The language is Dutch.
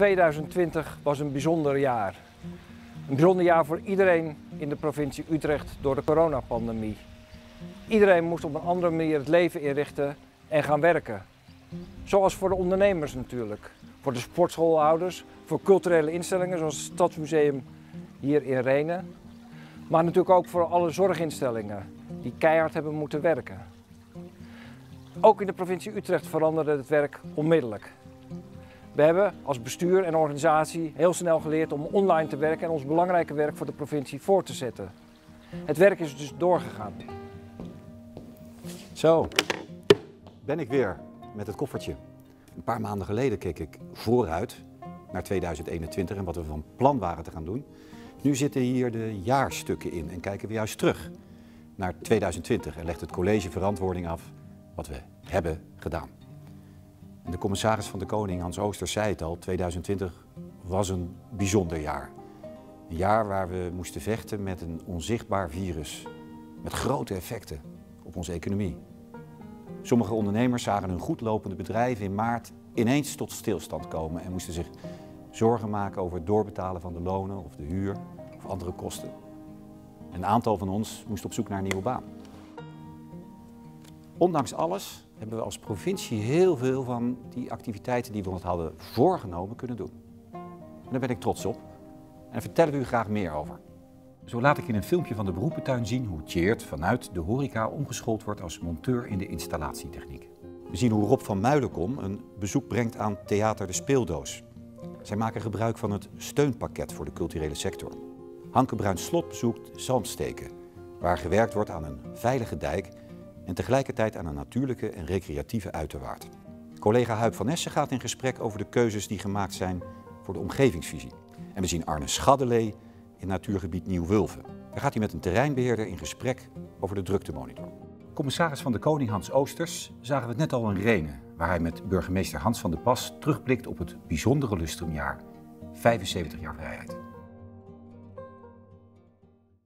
2020 was een bijzonder jaar. Een bijzonder jaar voor iedereen in de provincie Utrecht door de coronapandemie. Iedereen moest op een andere manier het leven inrichten en gaan werken. Zoals voor de ondernemers natuurlijk. Voor de sportschoolhouders, voor culturele instellingen zoals het Stadsmuseum hier in Renen. Maar natuurlijk ook voor alle zorginstellingen die keihard hebben moeten werken. Ook in de provincie Utrecht veranderde het werk onmiddellijk. We hebben als bestuur en organisatie heel snel geleerd om online te werken en ons belangrijke werk voor de provincie voor te zetten. Het werk is dus doorgegaan. Zo, ben ik weer met het koffertje. Een paar maanden geleden keek ik vooruit naar 2021 en wat we van plan waren te gaan doen. Nu zitten hier de jaarstukken in en kijken we juist terug naar 2020 en legt het college verantwoording af wat we hebben gedaan. De commissaris van de Koning, Hans Ooster, zei het al, 2020 was een bijzonder jaar. Een jaar waar we moesten vechten met een onzichtbaar virus, met grote effecten op onze economie. Sommige ondernemers zagen hun goedlopende bedrijven in maart ineens tot stilstand komen en moesten zich zorgen maken over het doorbetalen van de lonen of de huur of andere kosten. Een aantal van ons moest op zoek naar een nieuwe baan. Ondanks alles hebben we als provincie heel veel van die activiteiten die we ons hadden voorgenomen kunnen doen. En daar ben ik trots op en daar vertellen we u graag meer over. Zo laat ik in een filmpje van de beroepentuin zien hoe Tjeerd vanuit de horeca omgeschoold wordt als monteur in de installatietechniek. We zien hoe Rob van Muilenkom een bezoek brengt aan Theater de Speeldoos. Zij maken gebruik van het steunpakket voor de culturele sector. Hanke Bruin Slot bezoekt Zalmsteken, waar gewerkt wordt aan een veilige dijk en tegelijkertijd aan een natuurlijke en recreatieve uiterwaard. Collega Huip van Essen gaat in gesprek over de keuzes die gemaakt zijn voor de omgevingsvisie. En we zien Arne Schaddelee in natuurgebied Nieuw-Wulven. Daar gaat hij met een terreinbeheerder in gesprek over de druktemonitor. Commissaris van de Koning Hans Oosters zagen we het net al in Renen, waar hij met burgemeester Hans van der Pas terugblikt op het bijzondere lustrumjaar. 75 jaar vrijheid.